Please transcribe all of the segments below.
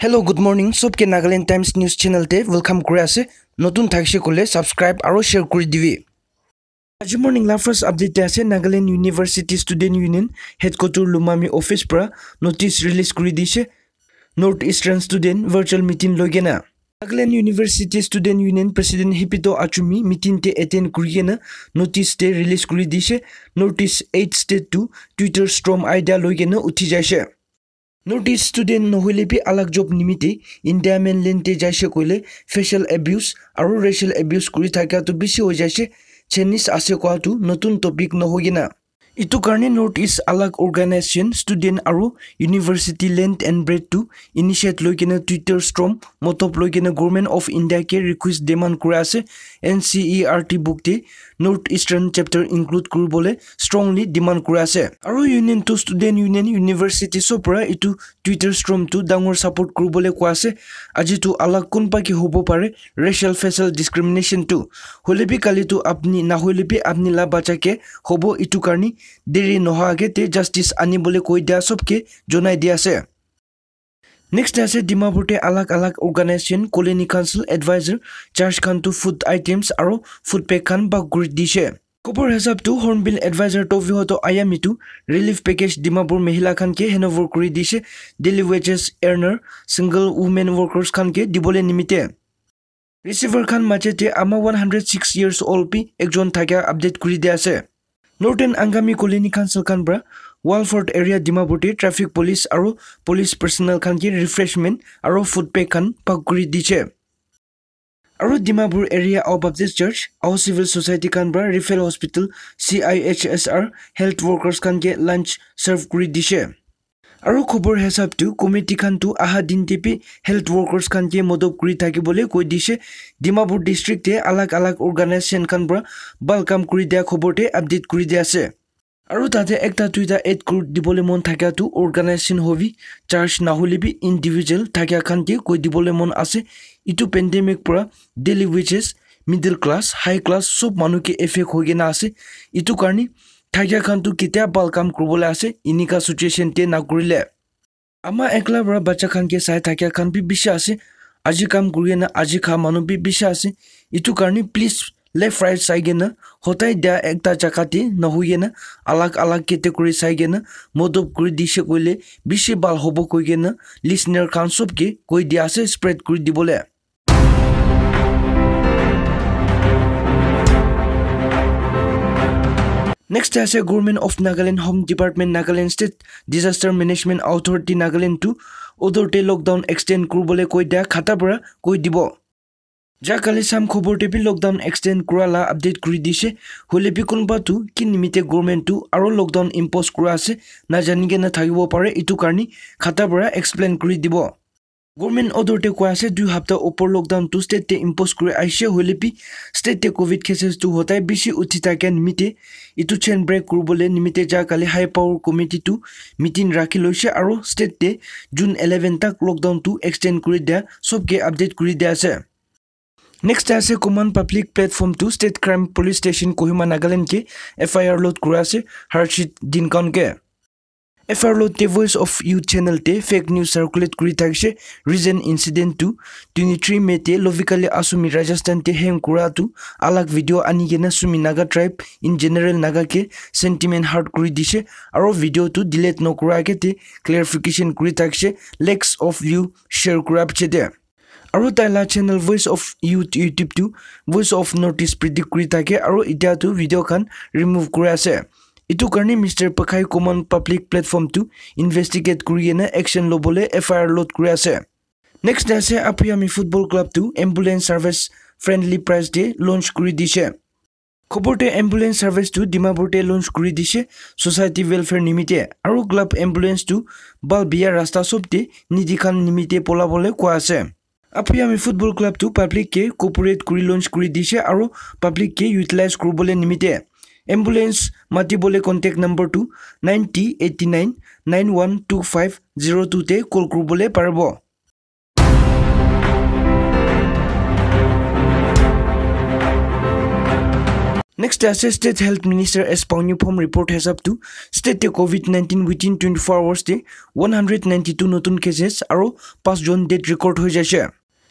Hello good morning চবকে Nagaland times news চেনেলতে welcome কৰি আছে নতুন থাকিছে ক'লে ছাবস্ক্ৰাইব আৰু শ্বেয়াৰ কৰি দিবি আজি মৰ্ণিং লা ফাৰ্ষ্ট আপডেট আছে Nagaland university student union headquarter Lumami office পৰা নটিচ ৰিলিজ কৰি দিছে north eastern student virtual meeting লৈ কেনে Nagaland university student union president Hipit Achumi মিটিংতে attend কৰি কেনে নটিচতে ৰিলিজ কৰি দিছে নৰ্থ ইষ্ট এইট ষ্টেটটো টুইটাৰ ষ্ট্ৰম আইডিয়া লৈ কেনে উঠি যাইছে নৰ্থ ইষ্ট ষ্টুডেণ্ট নহ'লে বি আলাগ জব নিমিত্তে ইণ্ডিয়া মেইনলেণ্ডে যাইছে কৈলে ফেচিয়েল এবিউজ আৰু ৰেচিয়েল এবিউজ কৰি থকাটো বেছি হৈ যাইছে চেনিজ আছে কোৱাটো নতুন টপিক নহয় কিনা ইটো কাৰণে নৰ্থ ইষ্ট আলাগ অৰ্গেনাইজেশ্যন ষ্টুডেণ্ট আৰু ইউনিভাৰ্চিটি লেণ্ড এণ্ড ব্ৰেডটো ইনিচিয়েট লৈ কিনে টুইটাৰ ষ্ট্ৰম মতব লৈ কিনে গভৰ্ণমেণ্ট অফ ইণ্ডিয়াকে ৰিকুৱেষ্ট ডিমাণ্ড কৰা আছে N C E R T বুকতে north eastern chapter include কৰিবলৈ ষ্ট্ৰংলি ডিমাণ্ড কৰা আছে আৰু ইউনিয়নটো ষ্টুডেণ্ট ইউনিয়ন ইউনিভাৰ্চিটিছৰ পৰা এইটো টুইটাৰ ষ্ট্ৰমটো ডাঙৰ ছাপৰ্ট কৰিবলৈ কোৱা আছে আজিতো আলাগ কোনপাকে হ'ব পাৰে ৰেচিয়েল ফেচিয়েল ডিছক্ৰিমিনেশ্যনটো হ'লে বি কালিতো আপুনি নহ'লে বি আপুনি লা বাচ্চাকে হ'ব এইটো কাৰণে দেৰি নোহোৱাকৈ জাষ্টিছ আনিবলৈ কৈ দিয়া চবকে জনাই দিয়া আছে। নেক্সট আছে ডিমাপুৰতে আলাগ আলাগ organisation colony council adviser charge খানটো food items আৰু ফুড পেক খান বাক গুৰি দিছে। খবৰ হিচাপটো হৰ্ণবিল এডভাইজাৰ টভিহত আয়ামিটো ৰিলিফ পেকেজ ডিমাপুৰ মহিলা খানকে হেণ্ডঅভাৰ কৰি দিছে। Daily wages earner single women workers খানকে দিবলৈ নিমিত্তে ৰিচিভাৰ খান মাজতে আমাৰ one hundred six years old P একজন থাকে আপডেট কৰি দিয়া আছে। নৰ্থ আংগামী কলিনী কাউন্সিল খান পৰা ৱালফৰ্ট এৰিয়া ডিমাপুৰতে ট্ৰেফিক পুলিচ আৰু পুলিচ পাৰ্চনেল খানকে ৰিফ্ৰেছমেণ্ট আৰু ফুড পেক খান পাক কৰি দিছে আৰু Dimapur area of Baptist church আৰু চিভিল ছ'চাইটি খান পৰা referral hospital C I H S R health workers খানকে লাঞ্চ ছাৰ্ভ কৰি দিছে আৰু খবৰ হিচাপটো কমিটি খানটো অহা দিন টিপি হেল্থ ৱৰ্কাৰ্ছ খানকে মদত কৰি থাকিবলৈ কৈ দিছে। ডিমাপুৰ ডিষ্ট্ৰিক্টে আলাগ আলাগ অৰ্গেনাইজেশ্যন খান পৰা ভাল কাম কৰি দিয়া খবৰতে আপডেট কৰি দিয়া আছে। আৰু তাতে একটা দুইটা এড কৰি দিবলৈ মন থকাটো অৰ্গেনাইজেশ্যন হবি চাৰ্জ নহ'লে বি ইণ্ডিভিজুৱেল থকা খানকে কৈ দিবলৈ মন আছে। ইটো পেণ্ডেমিক পৰা daily wages middle class high class চব মানুহকে এফেক্ট হৈ কিনে আছে। ইটো কাৰণে থাকা খানটো কেতিয়া ভাল কাম কৰিবলৈ আছে এনেকুৱা চিটুৱেশ্যনতে নকৰিলে আমাৰ একলাৰ পৰা বাচ্চা খানকে চাই থকা খান বি বেছি আছে আজি কাম কৰি কিনে আজি খা মানুহ বি বেছি আছে ইটো কাৰণে প্লিজ লেফ্ট ৰাইট চাই কিনে সদায় দিয়া এটা জেগাতে নহয় কিনে আলাগ আলাগ কেটেগৰী চাই কিনে মদত কৰি দিছে কৈলে বেছি ভাল হ'ব কৈ কিনে লিচনাৰ খান চবকে কৈ দিয়া আছে স্প্ৰেড কৰি দিবলৈ নেক্সট আছে government of Nagaland home department Nagaland state disaster management authority নাগালেণ্ডটো অদৰতে লকডাউন এক্সটেণ্ড কৰিবলৈ কৈ দিয়া খাটাৰ পৰা কৈ দিব যাৰ কালি চাম খবৰ টিপি লকডাউন এক্সটেণ্ড কৰালা আপডেট কৰি দিছে হ'লে কোনোবাটো কি নিমিত্তে গভৰ্ণমেণ্টটো আৰু লকডাউন ইম্প'জ কৰা আছে নাজানিকে নাথাকিব পাৰে এইটো কাৰণে খাটাৰ পৰা এক্সপ্লেইন কৰি দিব গভৰ্ণমেণ্ট অৰ্ডাৰতে কোৱা আছে দুই সপ্তাহ ওপৰ লকডাউনটো ষ্টেটে ইম্প'জ কৰি আহিছে। হ'লে বি ষ্টেটে ক'ভিড কেচেছটো সদায় বেছি উঠি থাকে নিমিত্তে। এইটো চেইন ব্ৰেক কৰিবলৈ নিমিত্তে কালি হাই পাৱাৰ কমিটিটো মিটিং ৰাখি লৈছে আৰু ষ্টেটে জুন ইলেভেন তাক লকডাউনটো এক্সটেণ্ড কৰি দিয়া চবকে আপডেট কৰি দিয়া আছে। নেক্সট আছে common public প্লেটফৰ্মটো state crime police station Kohima নাগালেণ্ডকে F I R lodge কৰা আছে হাৰ্চিত দিনকাউনকে F R lodge voice of youth চেনেলতে fake news circulate কৰি থাকিছে ৰিজেণ্ট ইনচিডেণ্টটো টুৱেণ্টি থ্ৰী মেতে লভিকালি আছুমি ৰাজস্থানতে হেং কৰাটো আলাগ ভিডিঅ' আনি কেনে চুমি নাগা ট্ৰাইব ইন জেনেৰেল নাগাকে চেণ্টিমেণ্ট হাৰ্ট কৰি দিছে আৰু ভিডিঅ'টো ডিলেট নকৰাকে তে ক্লেৰিফিকেশ্যন কৰি থাকিছে লেক্স অফ ইউ শ্বেয়াৰ কৰা পিছতে আৰু তাইলা চেনেল ভইচ অফ ইউথ ইউটিউবটো voice of north east predict কৰি থাকে আৰু এতিয়াতো ভিডিঅ'খন ৰিমুভ কৰি আছে এইটো কাৰণে মিষ্টাৰ পখাই কমন পাব্লিক প্লেটফৰ্মটো ইনভেষ্টিগেট কৰি কিনে একশ্যন ল'বলৈ এফ আই আৰ লোড কৰি আছে নেক্সট আছে আপি আমি football ক্লাবটো ambulance service friendly price day launch কৰি দিছে খবৰতে এম্বুলেঞ্চ ছাৰ্ভিচটো ডিমাপুৰতে লঞ্চ কৰি দিছে ছ'চাইটি ৱেলফেয়াৰ নিমিত্তে আৰু ক্লাব এম্বুলেঞ্চটো বাল বিয়াৰ ৰাস্তা চবতে নিধিখান নিমিত্তে পলাবলৈ কোৱা আছে আপি আমি ফুটবল ক্লাবটো পাব্লিককে কপাৰেট কৰি লঞ্চ কৰি দিছে আৰু পাব্লিককে ইউটিলাইজ কৰিবলৈ নিমিত্তে এম্বুলেঞ্চ মাতিবলৈ কণ্টেক্ট নম্বৰটো ninety eight nine nine one two five zero' টুতে কল কৰিবলৈ পাৰিব নেক্সট আছে ষ্টেট হেল্থ মিনিষ্টাৰ এছ পাউনিফৰ্ম ৰিপৰ্ট হিচাপটো ষ্টেটে covid nineteen within twenty four আৱাৰ্ছতে one hundred ninety two নতুন কেছেছ আৰু পাঁচজন ডেট ৰেকৰ্ড হৈ যাইছে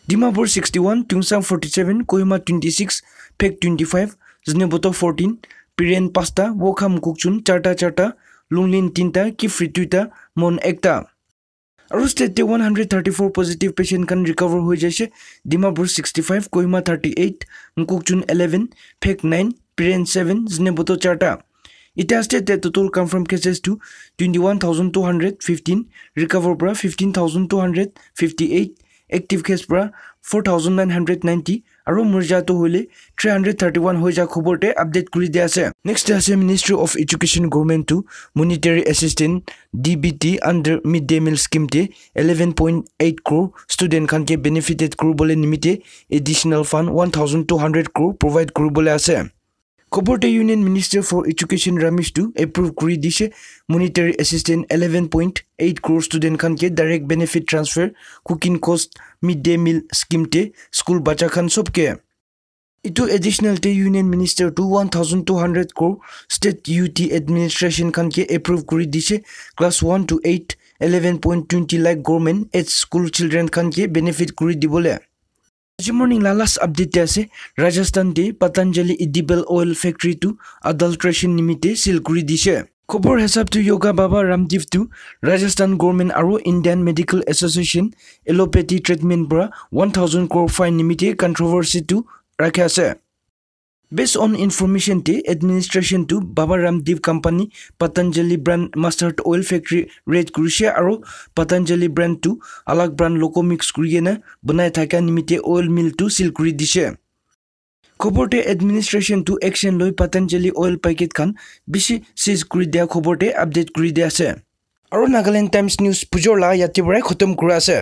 Dimapur sixty one Tuensang forty seven Kohima twenty six Phek twenty five জনেবত fourteen Peren 5টা ৱখাম কুকচুন 4টা 4টা লুংলিন 3টা কিফ্ৰি 2টা মন 1টা আৰু ষ্টেটে one hundred thirty four positive patient কান ৰিকভাৰ হৈ যাইছে। Dimapur sixty five Kohima thirty eight Mokokchung eleven Phek nine Peren seven জিনেবতো চাৰটা এতিয়া ষ্টেটে total confirm কেছেছটো twenty one thousand two hundred fifteen recover পৰা fifteen thousand two hundred fifty eight active case পৰা thousand nine hundred ninety আৰু মৰ্যাটো হ'লে three hundred thirty one হৈ যোৱা খবৰতে আপডেট কৰি দিয়া আছে। নেক্সট আছে ministry of education গভৰ্ণমেণ্টটো monetary assistance D B T under mid day meal স্কিমতে eleven point eight crore' student খানকে বেনিফিটেড কৰিবলৈ নিমিত্তে additional fund one thousand two hundred crore' provide কৰিবলৈ আছে। খবৰতে ইউনিয়ন মিনিষ্টাৰ ফৰ এডুকেশ্যন ৰামিছটো approve কৰি দিছে monetary assistance eleven point eight crore' student খানকে direct benefit transfer cooking cost mid day meal স্কিমতে school বাচ্চা খান চবকে ইটো এডিশ্যনেলতে union মিনিষ্টাৰটো one thousand two hundred crore' state U T administration খানকে এপ্ৰুভ কৰি দিছে class one two eight eleven point twenty lakh government aid school children খানকে benefit কৰি দিবলৈ আজি মৰ্ণিং লাষ্ট আপডেট আছে ৰাজস্থানতে পতঞ্জলি ইডিবল অইল ফেক্টৰীটো আডাল্ট্ৰেশ্যন নিমিত্তে চিল কৰি দিছে খবৰ হিচাপটো য়োগা বাবা ৰামদেৱটো ৰাজস্থান গভৰ্ণমেণ্ট আৰু Indian medical association allopathy treatment পৰা ওৱান থাউজেণ্ড ক্ৰ'ৰ ফাইন নিমিত্তে কণ্ট্ৰভাৰ্চিটো ৰাখি আছে Based on information te administration to Baba Ramdev company Patanjali brand mustard oil factory red crucia aro Patanjali brand to alag brand loco mix kuriena banai thaka nimite oil mill to sil kuri dishe খবৰতে administration to action লৈ Patanjali oil packet খান বেছি চিজ কৰি দিয়া খবৰতে update কৰি দিয়া আছে আৰু Nagaland times news পুজৰ লা ইয়াতে পৰাই খতম কৰা আছে